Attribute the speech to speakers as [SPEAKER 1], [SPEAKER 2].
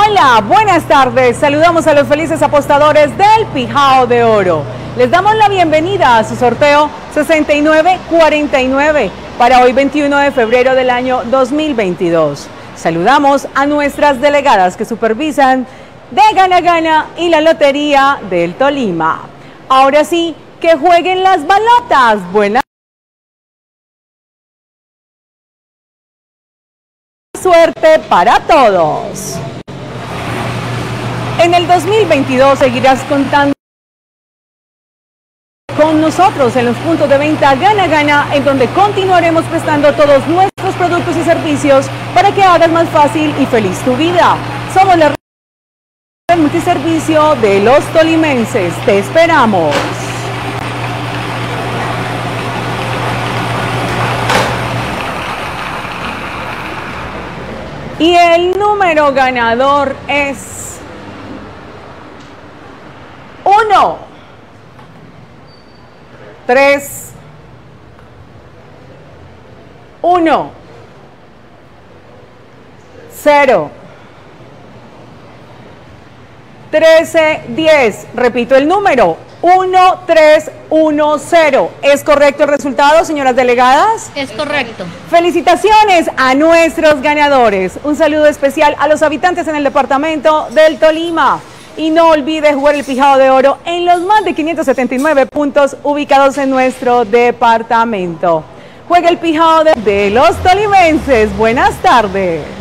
[SPEAKER 1] Hola, buenas tardes. Saludamos a los felices apostadores del Pijao de Oro. Les damos la bienvenida a su sorteo 6949 para hoy 21 de febrero del año 2022. Saludamos a nuestras delegadas que supervisan de Gana Gana y la Lotería del Tolima. Ahora sí, que jueguen las balotas. Buena suerte para todos. En el 2022 seguirás contando con nosotros en los puntos de venta Gana Gana, en donde continuaremos prestando todos nuestros productos y servicios para que hagas más fácil y feliz tu vida. Somos la red multiservicio de los tolimenses. Te esperamos. Y el número ganador es 1, 3, 1, 0, 13, 10. Repito el número, 1310. ¿Es correcto el resultado, señoras delegadas?
[SPEAKER 2] Es correcto.
[SPEAKER 1] Felicitaciones a nuestros ganadores. Un saludo especial a los habitantes en el departamento del Tolima. Y no olvides jugar el pijado de oro en los más de 579 puntos ubicados en nuestro departamento. Juega el pijado de, de los tolimenses. Buenas tardes.